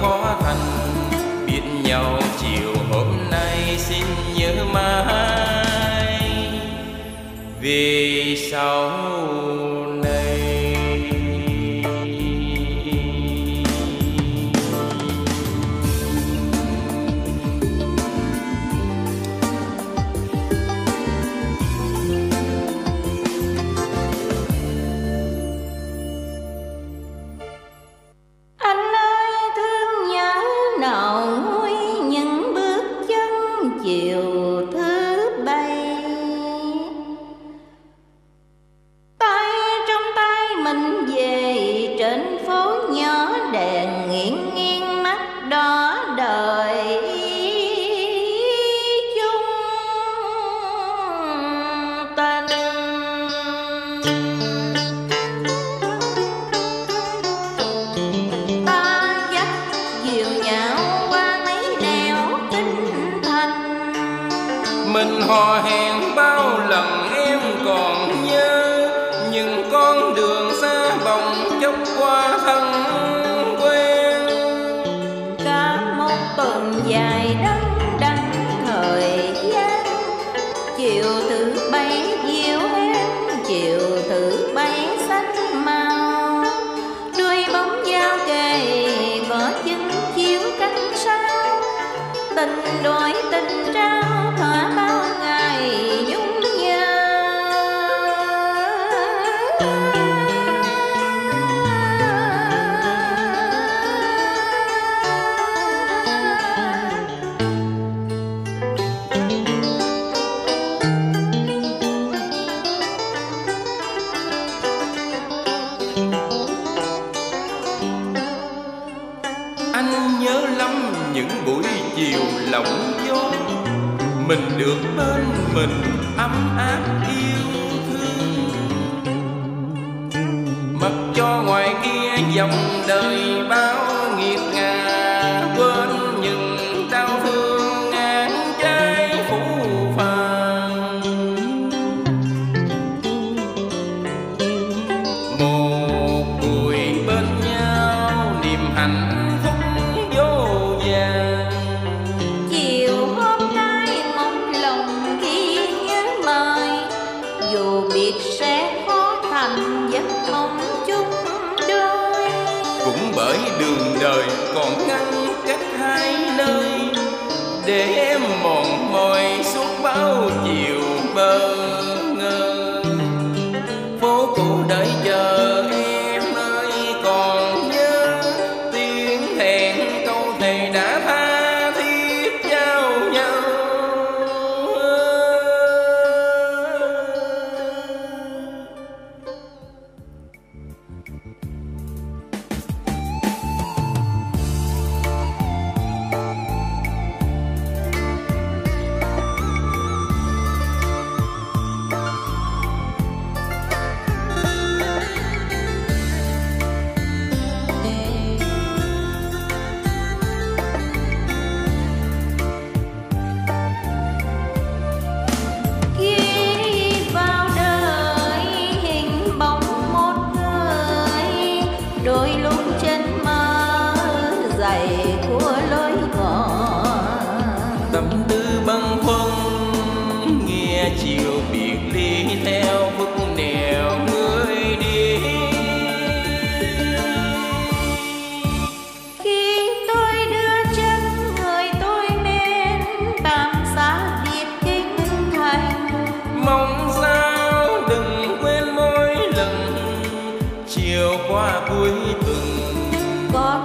khó thành biết nhau chiều hôm nay xin nhớ mãi. Vì sau mình anh nhớ lắm những buổi chiều lộng gió. Mình được bên mình ấm áp yêu thương. Mặc cho ngoài kia dòng đời bao bởi đường đời còn ngăn cách hai nơi. Để em mòn mỏi suốt bao dày của lối gòn tâm tư bâng khuâng nghe chiều biệt ly theo bước nẻo người đi. Khi tôi đưa chân người tôi nên tạm xa biệt kinh thành. Mong sao đừng quên mỗi lần chiều qua cuối tuần. Có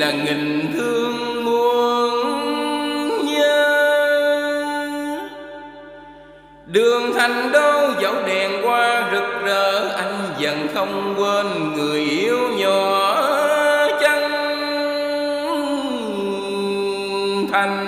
là nghìn thương muôn nhớ. Đường thành đô dẫu đèn qua rực rỡ, anh vẫn không quên người yêu nhỏ chân thành.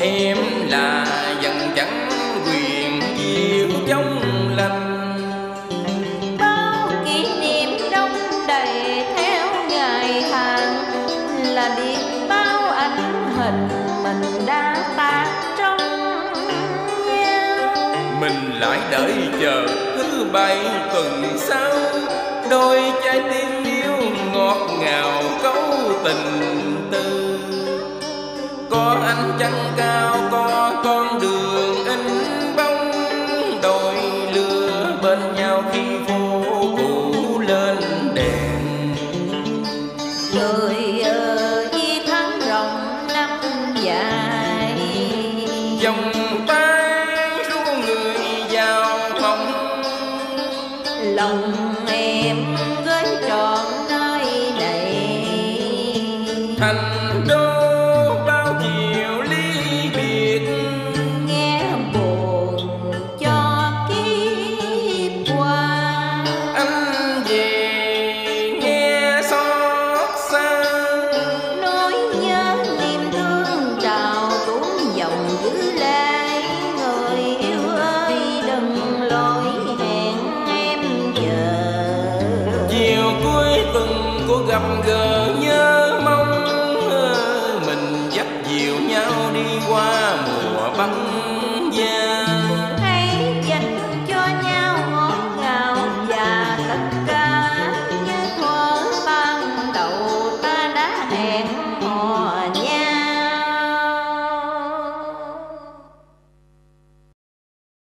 Em là dần chẳng quyền diệu trong lại đợi chờ thứ bảy tuần sau. Đôi trái tim yêu ngọt ngào câu tình tư. Có ánh trăng cao, có con đường in bóng. Đôi lứa bên nhau khi lòng em gửi trọn nơi này. Thành đô bao chiều ly biệt. Nghe buồn cho kiếp qua. Anh về nghe xót xa. Nỗi nhớ niềm thương trào tuôn dòng dữ lệ người yêu ơi đừng lối I'm gone.